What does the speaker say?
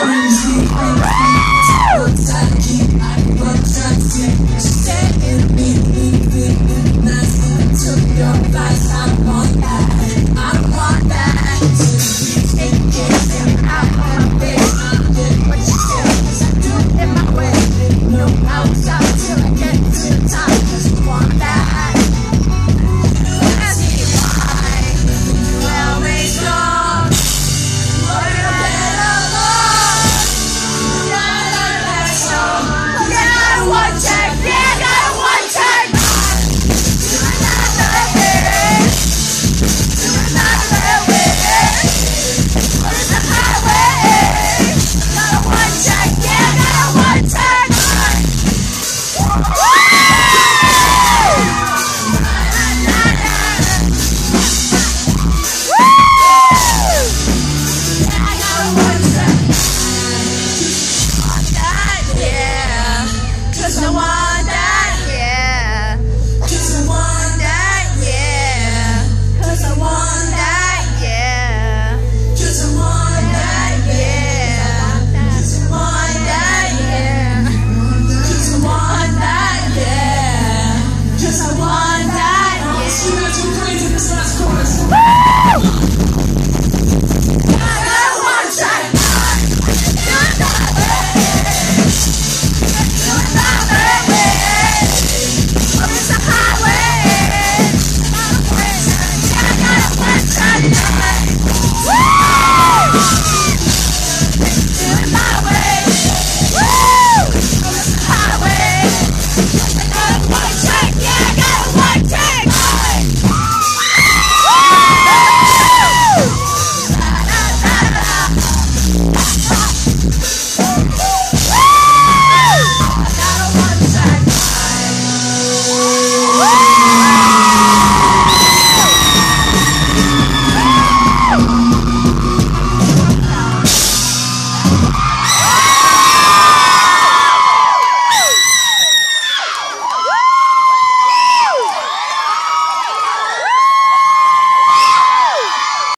Crazy. Yeah.